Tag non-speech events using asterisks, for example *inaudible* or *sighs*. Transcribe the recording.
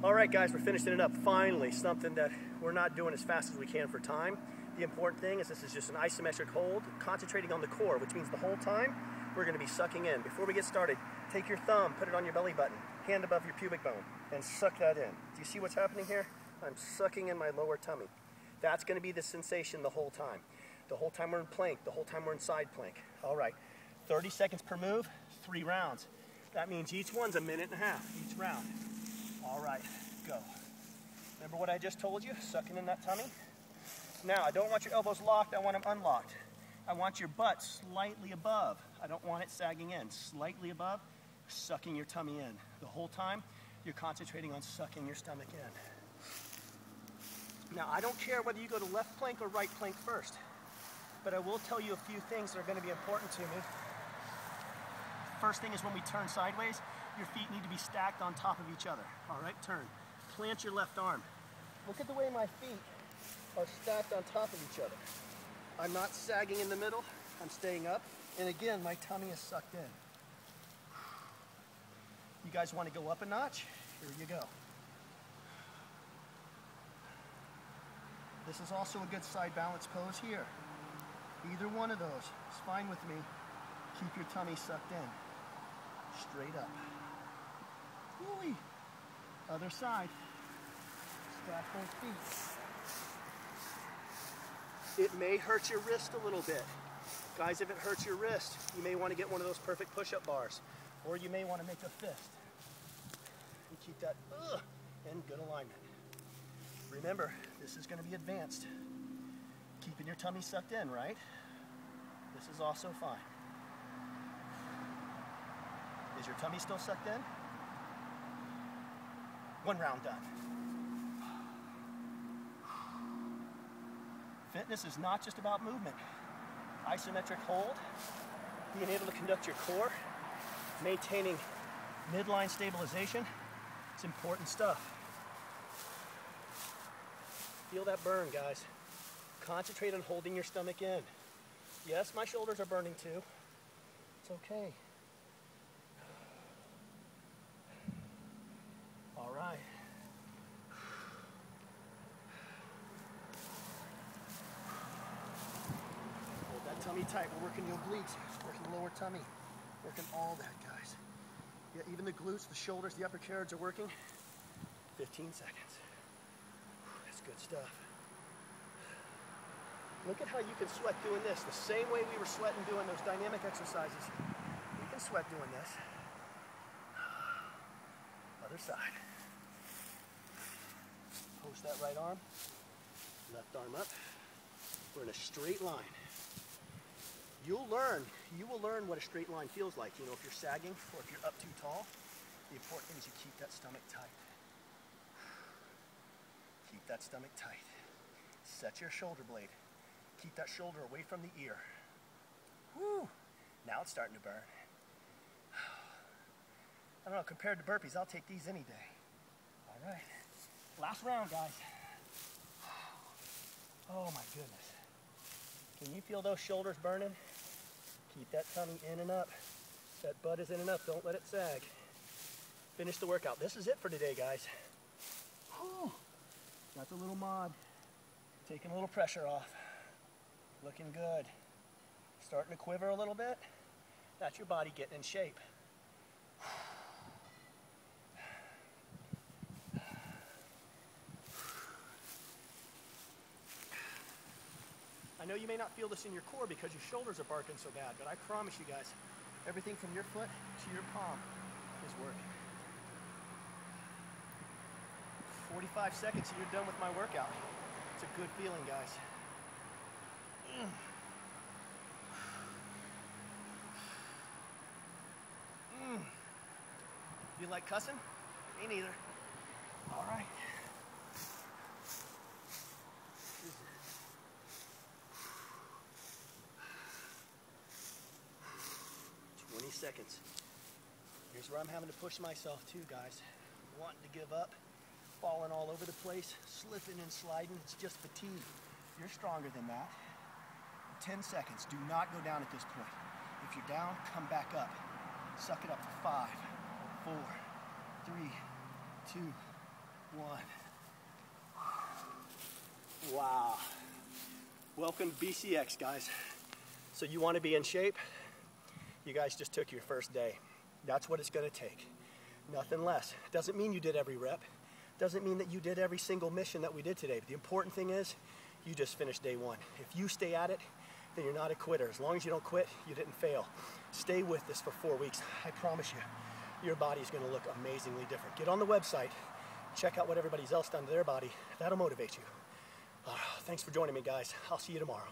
All right, guys, we're finishing it up. Finally, something that we're not doing as fast as we can for time. The important thing is this is just an isometric hold, concentrating on the core, which means the whole time we're gonna be sucking in. Before we get started, take your thumb, put it on your belly button, hand above your pubic bone, and suck that in. Do you see what's happening here? I'm sucking in my lower tummy. That's gonna be the sensation the whole time. The whole time we're in plank, the whole time we're in side plank. All right, 30 seconds per move, three rounds. That means each one's a minute and a half, each round. All right, go. Remember what I just told you? Sucking in that tummy. Now, I don't want your elbows locked, I want them unlocked. I want your butt slightly above. I don't want it sagging in. Slightly above, sucking your tummy in. The whole time, you're concentrating on sucking your stomach in. Now, I don't care whether you go to left plank or right plank first, but I will tell you a few things that are going to be important to me. First thing is when we turn sideways, your feet need to be stacked on top of each other. All right, turn. Plant your left arm. Look at the way my feet are stacked on top of each other. I'm not sagging in the middle, I'm staying up. And again, my tummy is sucked in. You guys want to go up a notch? Here you go. This is also a good side balance pose here. Either one of those is fine with me. Keep your tummy sucked in. Straight up. Other side. Stack both feet. It may hurt your wrist a little bit. Guys, if it hurts your wrist, you may want to get one of those perfect push-up bars. Or you may want to make a fist. And keep that ugh, in good alignment. Remember, this is going to be advanced. Keeping your tummy sucked in, right? This is also fine. Is your tummy still sucked in? One round done. Fitness is not just about movement. Isometric hold, being able to conduct your core, maintaining midline stabilization, it's important stuff. Feel that burn, guys. Concentrate on holding your stomach in. Yes, my shoulders are burning too. It's okay. All right. Tight. We're working the obliques, working lower tummy, working all that, guys. Yeah, even the glutes, the shoulders, the upper carriage are working. 15 seconds. That's good stuff. Look at how you can sweat doing this. The same way we were sweating doing those dynamic exercises. We can sweat doing this. *sighs* Other side. Post that right arm. Left arm up. We're in a straight line. You'll learn, you will learn what a straight line feels like. You know, if you're sagging or if you're up too tall, the important thing is you keep that stomach tight. Keep that stomach tight. Set your shoulder blade. Keep that shoulder away from the ear. Whoo! Now it's starting to burn. *sighs* I don't know, compared to burpees, I'll take these any day. All right. Last round, guys. *sighs* Oh my goodness. Can you feel those shoulders burning? Keep that tummy in and up. That butt is in and up. Don't let it sag. Finish the workout. This is it for today, guys. Whew. Got the little mod. Taking a little pressure off. Looking good. Starting to quiver a little bit. That's your body getting in shape. I know you may not feel this in your core because your shoulders are barking so bad, but I promise you guys, everything from your foot to your palm is working. 45 seconds and you're done with my workout. It's a good feeling, guys. Mm. Mm. You like cussing? Me neither. All right. Seconds. Here's where I'm having to push myself too, guys. Wanting to give up, falling all over the place, slipping and sliding. It's just fatigue. You're stronger than that. 10 seconds. Do not go down at this point. If you're down, come back up. Suck it up for five, four, three, two, one. Wow. Welcome BCX, guys. So you want to be in shape? You guys just took your first day. That's what it's going to take. Nothing less. Doesn't mean you did every rep. Doesn't mean that you did every single mission that we did today. But the important thing is you just finished day one. If you stay at it, then you're not a quitter. As long as you don't quit, you didn't fail. Stay with this for four weeks. I promise you, your body is going to look amazingly different. Get on the website, check out what everybody's else done to their body. That'll motivate you. Uh, thanks for joining me, guys. I'll see you tomorrow.